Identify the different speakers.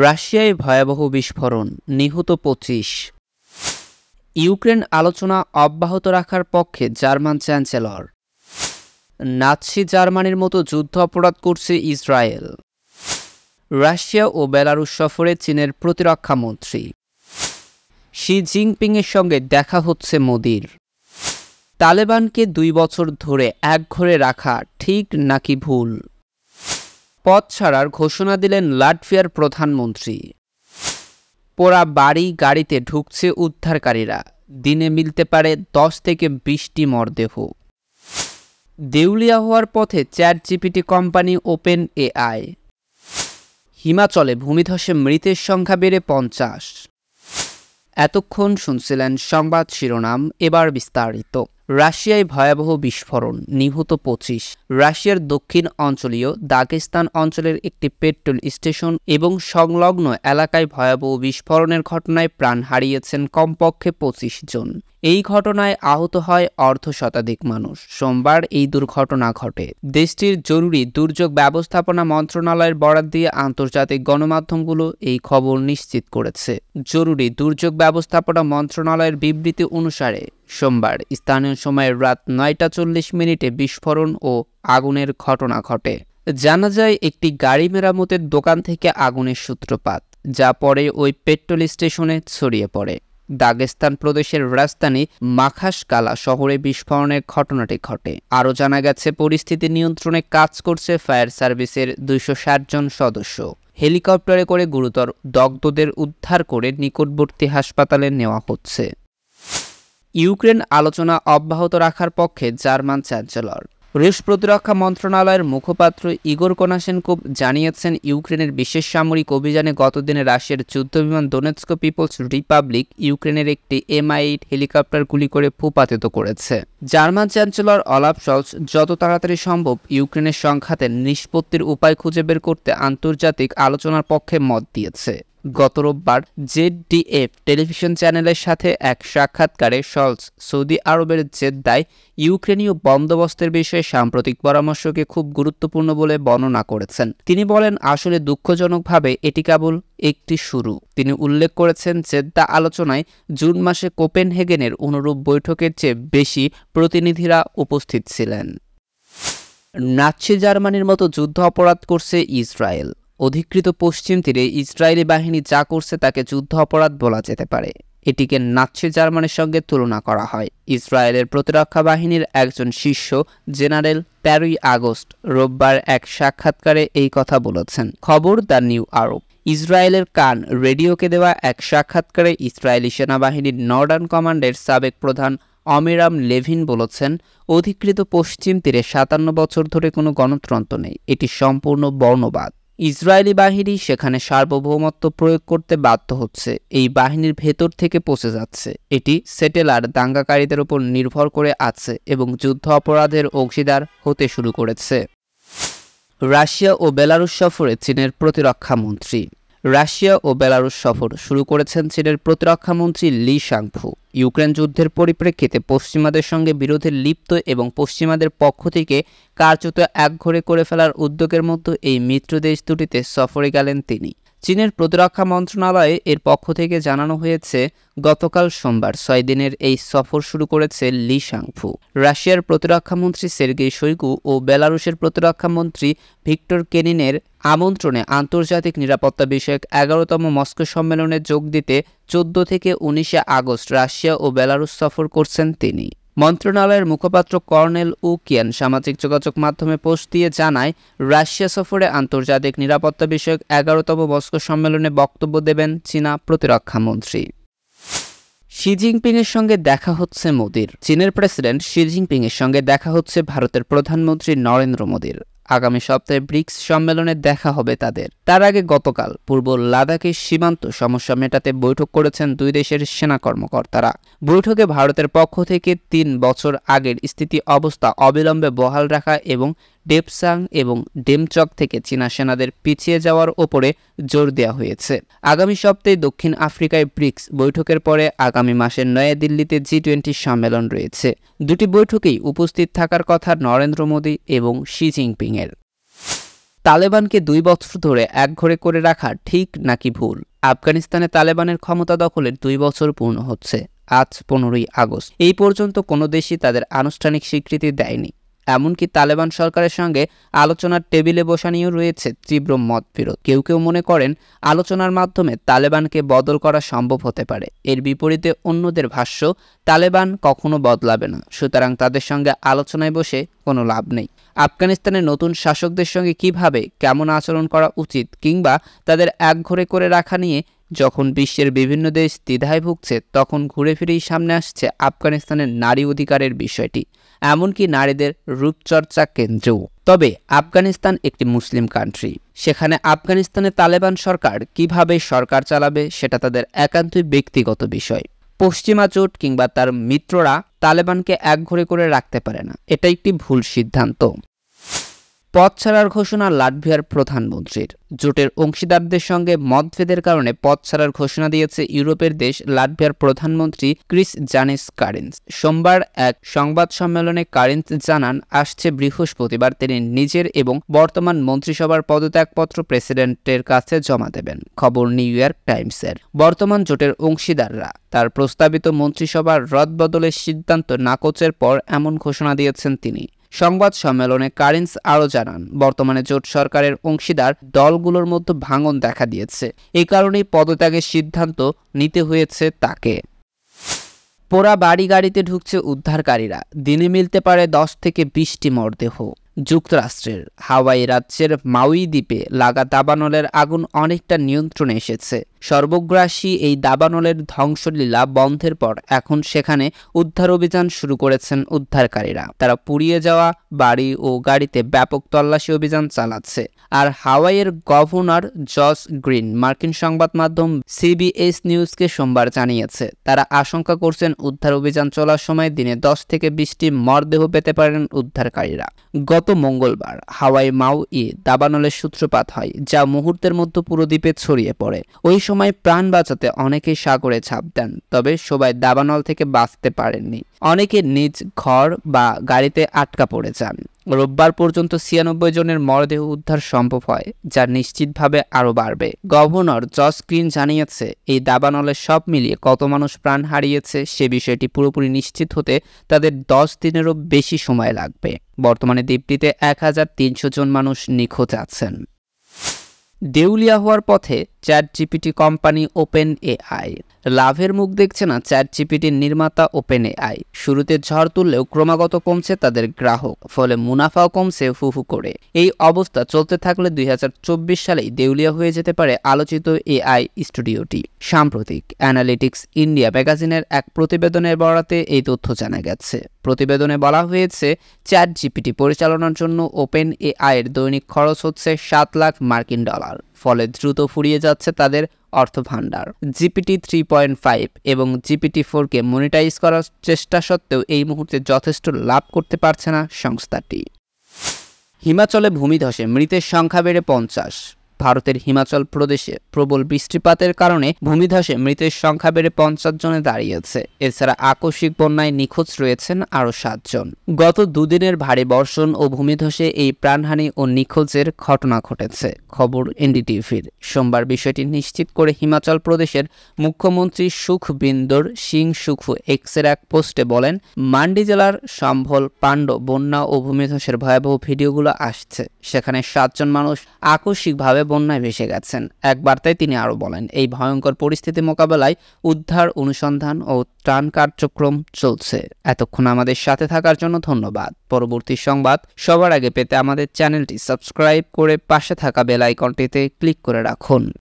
Speaker 1: রাশিয়ায় ভয়াবহ বিস্ফোরণ, নিহত পঁচিশ। ইউক্রেন আলোচনা অব্যাহত রাখার পক্ষে জার্মান চ্যান্সেলর। নাৎসি জার্মানির মতো যুদ্ধ অপরাধ করছে ইসরায়েল। রাশিয়া ও বেলারুশ সফরে চীনের প্রতিরক্ষা মন্ত্রী। শি জিনপিংয়ের সঙ্গে দেখা হচ্ছে মোদির। তালেবানকে দুই বছর ধরে একঘরে রাখা ঠিক নাকি ভুল? পদ ছাড়ার ঘোষণা দিলেন লাটভিয়ার প্রধানমন্ত্রী। পোড়া বাড়ি গাড়িতে ঢুকছে উদ্ধারকারীরা। দিনে মিলতে পারে দশ থেকে বিশটি মরদেহ। দেউলিয়া হওয়ার পথে ChatGPT company OpenAI. হিমাচলে ভূমিধসে মৃতের সংখ্যা বেড়ে পঞ্চাশ। এতক্ষণ শুনছিলেন সংবাদ শিরোনাম, এবার বিস্তারিত। রাশিয়ায় ভয়াবহ বিস্ফোরণ, নিহত পঁচিশ। রাশিয়ার দক্ষিণ অঞ্চলীয় দাগেস্তান অঞ্চলের একটি পেট্রোল স্টেশন এবং সংলগ্ন এলাকায় ভয়াবহ বিস্ফোরণের ঘটনায় প্রাণ হারিয়েছেন কমপক্ষে পঁচিশ জন। এই ঘটনায় আহত হয় অর্ধ শতাধিক মানুষ। সোমবার এই দুর্ঘটনা ঘটে। দেশটির জরুরি দুর্যোগ ব্যবস্থাপনা মন্ত্রণালয়ের বরাদ দিয়ে আন্তর্জাতিক গণমাধ্যমগুলো এই খবর নিশ্চিত করেছে। জরুরি দুর্যোগ ব্যবস্থাপনা মন্ত্রণালয়ের বিবৃতি অনুসারে, সোমবার স্থানীয় সময়ের রাত নয়টা চল্লিশ মিনিটে বিস্ফোরণ ও আগুনের ঘটনা ঘটে। জানা যায়, একটি গাড়ি মেরামতের দোকান থেকে আগুনের সূত্রপাত, যা পরে ওই পেট্রোল স্টেশনে ছড়িয়ে পড়ে। দাগেস্তান প্রদেশের রাজধানী মাখাসকালা শহরে বিস্ফোরণের ঘটনাটি ঘটে। আরও জানা গেছে, পরিস্থিতি নিয়ন্ত্রণে কাজ করছে ফায়ার সার্ভিসের দুইশ ষাট জন সদস্য। হেলিকপ্টারে করে গুরুতর দগ্ধদের উদ্ধার করে নিকটবর্তী হাসপাতালে নেওয়া হচ্ছে। ইউক্রেন আলোচনা অব্যাহত রাখার পক্ষে জার্মান চ্যান্সেলর রুশ প্রতিরক্ষা মন্ত্রণালয়ের মুখপাত্র ইগোর কোনাশেনকোভ জানিয়েছেন, ইউক্রেনের বিশেষ সামরিক অভিযানে গতদিনে রাশিয়ার যুদ্ধবিমান দোনেৎস্ক পিপলস রিপাবলিক ইউক্রেনের একটি এমআই হেলিকপ্টার গুলি করে ভূপাতিত করেছে। জার্মান চ্যান্সেলর অলাপ সলস যত তাড়াতাড়ি সম্ভব ইউক্রেনের সংঘাতের নিষ্পত্তির উপায় খুঁজে বের করতে আন্তর্জাতিক আলোচনার পক্ষে মত দিয়েছে। গত রোববার জেডডিএফ টেলিভিশন চ্যানেলের সাথে এক সাক্ষাৎকারে শলস, সৌদি আরবের জেদ্দায় ইউক্রেনীয় বন্দোবস্তের বিষয়ে সাম্প্রতিক পরামর্শকে খুব গুরুত্বপূর্ণ বলে বর্ণনা করেছেন। তিনি বলেন, আসলে দুঃখজনকভাবে এটি কেবল একটি শুরু। তিনি উল্লেখ করেছেন, জেদ্দা আলোচনায় জুন মাসে কোপেনহেগেনের অনুরূপ বৈঠকের চেয়ে বেশি প্রতিনিধিরা উপস্থিত ছিলেন। নাৎসি জার্মানির মতো যুদ্ধ অপরাধ করছে ইসরায়েল। অধিকৃত পশ্চিম তীরে ইসরায়েলি বাহিনী যা করছে তাকে যুদ্ধ অপরাধ বলা যেতে পারে। এটিকে নাৎসি জার্মানির সঙ্গে তুলনা করা হয়। ইসরায়েলের প্রতিরক্ষা বাহিনীর একজন শীর্ষ জেনারেল তেরোই আগস্ট রোববার এক সাক্ষাৎকারে এই কথা বলেছেন। খবর দ্য নিউ আরব। ইসরায়েলের কান রেডিওকে দেওয়া এক সাক্ষাৎকারে ইসরায়েলি সেনাবাহিনীর নর্ডার্ন কমান্ডের সাবেক প্রধান অমিরাম লেভিন বলেছেন, অধিকৃত পশ্চিম তীরে সাতান্ন বছর ধরে কোনো গণতন্ত্র নেই। এটি সম্পূর্ণ বর্ণবাদ। ইসরায়েলি বাহিনী সেখানে সার্বভৌমত্ব প্রয়োগ করতে বাধ্য হচ্ছে। এই বাহিনীর ভেতর থেকে পচে যাচ্ছে। এটি সেটেলার দাঙ্গাকারীদের উপর নির্ভর করে আছে এবং যুদ্ধ অপরাধের অংশীদার হতে শুরু করেছে। রাশিয়া ও বেলারুশ সফরে চীনের প্রতিরক্ষা মন্ত্রী রাশিয়া ও বেলারুশ সফর শুরু করেছেন চীনের প্রতিরক্ষামন্ত্রী লি শাংফু। ইউক্রেন যুদ্ধের পরিপ্রেক্ষিতে পশ্চিমাদের সঙ্গে বিরোধে লিপ্ত এবং পশ্চিমাদের পক্ষ থেকে কার্যত একঘরে করে ফেলার উদ্যোগের মধ্যে এই মিত্র দেশ দুটিতে সফরে গেলেন তিনি। চীনের প্রতিরক্ষা মন্ত্রণালয়ে এর পক্ষ থেকে জানানো হয়েছে, গতকাল সোমবার ছয় দিনের এই সফর শুরু করেছে লি সাংফু। রাশিয়ার প্রতিরক্ষামন্ত্রী সের্গেই শৈগু ও বেলারুশের প্রতিরক্ষামন্ত্রী ভিক্টর কেনিনের আমন্ত্রণে আন্তর্জাতিক নিরাপত্তা বিষয়ক এগারোতম মস্কো সম্মেলনে যোগ দিতে চোদ্দ থেকে উনিশে আগস্ট রাশিয়া ও বেলারুশ সফর করছেন তিনি। মন্ত্রণালয়ের মুখপাত্র কর্নেল উকিয়ান সামাজিক যোগাযোগ মাধ্যমে পোস্ট দিয়ে জানায়, রাশিয়া সফরে আন্তর্জাতিক নিরাপত্তা বিষয়ক এগারোতম বস্ক সম্মেলনে বক্তব্য দেবেন চীনা প্রতিরক্ষামন্ত্রী শি জিনপিংয়ের সঙ্গে দেখা হচ্ছে মোদির। চীনের প্রেসিডেন্ট শি জিনপিংয়ের সঙ্গে দেখা হচ্ছে ভারতের প্রধানমন্ত্রী নরেন্দ্র মোদীর। আগামী সপ্তাহে ব্রিক্স সম্মেলনে দেখা হবে তাদের। তার আগে গতকাল পূর্ব লাদাখের সীমান্ত সমস্যা মেটাতে বৈঠক করেছেন দুই দেশের সেনা কর্মকর্তারা। বৈঠকে ভারতের পক্ষ থেকে তিন বছর আগের স্থিতি অবস্থা অবিলম্বে বহাল রাখা এবং ডেপসাং এবং ডেমচক থেকে চীনা সেনাদের পিছিয়ে যাওয়ার ওপরে জোর দেওয়া হয়েছে। আগামী সপ্তাহে দক্ষিণ আফ্রিকায় ব্রিক্স বৈঠকের পরে আগামী মাসের নয়াদিল্লিতে জি টোয়েন্টি সম্মেলন রয়েছে। দুটি বৈঠকেই উপস্থিত থাকার কথা নরেন্দ্র মোদী এবং শি জিনপিংয়ের। তালেবানকে দুই বছর ধরে একঘরে করে রাখা ঠিক নাকি ভুল? আফগানিস্তানে তালেবানের ক্ষমতা দখলের দুই বছর পূর্ণ হচ্ছে, আজ পনেরোই আগস্ট। এই পর্যন্ত কোনো দেশই তাদের আনুষ্ঠানিক স্বীকৃতি দেয়নি। এমনকি তালেবান সরকারের সঙ্গে আলোচনার টেবিলে বসা নিয়েও রয়েছে তীব্র মতবিরোধ কেউ কেউ মনে করেন আলোচনার মাধ্যমে তালেবানকে বদল করা সম্ভব হতে পারে। এর বিপরীতে অন্যদের ভাষ্য, তালেবান কখনো বদলাবে না, সুতরাং তাদের সঙ্গে আলোচনায় বসে কোনো লাভ নেই। আফগানিস্তানের নতুন শাসকদের সঙ্গে কীভাবে, কেমন আচরণ করা উচিত, কিংবা তাদের একঘরে করে রাখা নিয়ে যখন বিশ্বের বিভিন্ন দেশ দ্বিধায় ভুগছে, তখন ঘুরে ফিরেই সামনে আসছে আফগানিস্তানের নারী অধিকারের বিষয়টি। এমনকি নারীদের রূপচর্চা কেন্দ্রেও। তবে আফগানিস্তান একটি মুসলিম কান্ট্রি সেখানে আফগানিস্তানে তালেবান সরকার কীভাবে সরকার চালাবে সেটা তাদের একান্তই ব্যক্তিগত বিষয়। পশ্চিমা চোট কিংবা তার মিত্ররা তালেবানকে একঘরে করে রাখতে পারে না। এটা একটি ভুল সিদ্ধান্ত। পদ ছাড়ার ঘোষণা লাটভিয়ার প্রধানমন্ত্রীর। জোটের অংশীদারদের সঙ্গে মতভেদের কারণে পদ ছাড়ার ঘোষণা দিয়েছে ইউরোপের দেশ লাটভিয়ার প্রধানমন্ত্রী ক্রিস জানিস কারেন্স। সোমবার এক সংবাদ সম্মেলনে কারেন্স জানান, আসছে বৃহস্পতিবার তিনি নিজের এবং বর্তমান মন্ত্রিসভার পদত্যাগপত্র প্রেসিডেন্টের কাছে জমা দেবেন, খবর নিউ ইয়র্ক টাইমসের। বর্তমান জোটের অংশীদাররা তার প্রস্তাবিত মন্ত্রিসভার রদবদলের সিদ্ধান্ত নাকচের পর এমন ঘোষণা দিয়েছেন তিনি। সংবাদ সম্মেলনে কারেন্স আরও জানান, বর্তমানে জোট সরকারের অংশীদার দলগুলোর মধ্যে ভাঙন দেখা দিয়েছে। এ কারণেই পদত্যাগের সিদ্ধান্ত নিতে হয়েছে তাকে। পোড়া বাড়ি গাড়িতে ঢুকছে উদ্ধারকারীরা। দিনে মিলতে পারে দশ থেকে বিশটি মরদেহ। যুক্তরাষ্ট্রের হাওয়াই রাজ্যের মাউই দ্বীপে লাগা দাবানলের আগুন অনেকটা নিয়ন্ত্রণে এসেছে। সর্বগ্রাসী এই দাবানলের ধ্বংসলীলা বন্ধের পর এখন সেখানে উদ্ধার অভিযান শুরু করেছেন উদ্ধারকারীরা। তারা পুড়িয়ে যাওয়া বাড়ি ও গাড়িতে ব্যাপক তল্লাশি অভিযান চালাচ্ছে। আর হাওয়াইয়ের গভর্নর জস গ্রিন মার্কিন সংবাদ মাধ্যম সিবিএস নিউজকে সোমবার জানিয়েছে, তারা আশঙ্কা করছেন উদ্ধার অভিযান চলার সময় দিনে দশ থেকে বিশটি মরদেহ পেতে পারেন উদ্ধারকারীরা। গত মঙ্গলবার হাওয়াই মাউ ই দাবানলের সূত্রপাত হয়, যা মুহূর্তের মধ্যে পুরো দ্বীপে ছড়িয়ে পড়ে। ওই সময় প্রাণ বাঁচাতে অনেকেই সাগরে ছাপ দেন, তবে সবাই দাবানল থেকে বাঁচতে পারেননি। অনেকে নিজ ঘর বা গাড়িতে আটকা পড়ে যান। রোববার পর্যন্ত ছিয়ানব্বই জনের মরদেহ উদ্ধার সম্ভব হয়, যা নিশ্চিতভাবে আরও বাড়বে। গভর্নর জস গ্রিন জানিয়েছে, এই দাবানলে সব মিলিয়ে কত মানুষ প্রাণ হারিয়েছে সে বিষয়টি পুরোপুরি নিশ্চিত হতে তাদের দশ দিনেরও বেশি সময় লাগবে। বর্তমানে দ্বীপটিতে এক হাজার তিনশো জন মানুষ নিখোঁজ আছেন। দেউলিয়া হওয়ার পথে ChatGPT company OpenAI লাভের মুখ দেখছে না চ্যাট জিপিটির নির্মাতা ওপেন এআই শুরুতে ঝড় তুললেও ক্রমাগত কমছে তাদের গ্রাহক, ফলে মুনাফাও কমছে ফুফু করে। এই অবস্থা চলতে থাকলে দুই হাজার চব্বিশ সালেই দেউলিয়া হয়ে যেতে পারে আলোচিত এআই স্টুডিওটি। সাম্প্রতিক অ্যানালিটিক্স ইন্ডিয়া ম্যাগাজিনের এক প্রতিবেদনের বরাতে এই তথ্য জানা গেছে। প্রতিবেদনে বলা হয়েছে চ্যাট জিপিটি পরিচালনার জন্য ওপেন এআইয়ের দৈনিক খরচ হচ্ছে সাত লাখ মার্কিন ডলার, ফলে দ্রুত ফুরিয়ে যাচ্ছে তাদের অর্থ ভাণ্ডার জিপিটি থ্রি পয়েন্ট ফাইভ এবং জিপিটি ফোরকে মনিটাইজ করার চেষ্টা সত্ত্বেও এই মুহূর্তে যথেষ্ট লাভ করতে পারছে না সংস্থাটি। হিমাচলে ভূমিধসে মৃতের সংখ্যা বেড়ে পঞ্চাশ। ভারতের হিমাচল প্রদেশে প্রবল বৃষ্টিপাতের কারণে ভূমিধসে মৃতের সংখ্যা বেড়ে পঞ্চাশ জনে দাঁড়িয়েছে। এছাড়া আকস্মিক বন্যায় নিখোঁজ রয়েছেন আরও সাতজন গত দুদিনের ভারী বর্ষণ ও ভূমিধসে এই প্রাণহানি ও নিখোঁজের ঘটনা ঘটেছে, খবর এনডিটিভির। সোমবার বিষয়টি নিশ্চিত করে হিমাচল প্রদেশের মুখ্যমন্ত্রী সুখবিন্দর সিং সুখু এক্সের এক পোস্টে বলেন, মান্ডি জেলার সম্ভল পাণ্ড বন্যা ও ভূমিধসের ভয়াবহ ভিডিওগুলো আসছে। সেখানে সাতজন মানুষ আকস্মিকভাবে বন্যায় ভেসে গেছেন। এক বার্তায় তিনি আরও বলেন, এই ভয়ঙ্কর পরিস্থিতি মোকাবেলায় উদ্ধার, অনুসন্ধান ও ত্রাণ কার্যক্রম চলছে। এতক্ষণ আমাদের সাথে থাকার জন্য ধন্যবাদ। পরবর্তী সংবাদ সবার আগে পেতে আমাদের চ্যানেলটি সাবস্ক্রাইব করে পাশে থাকা বেল আইকনটিতে ক্লিক করে রাখুন।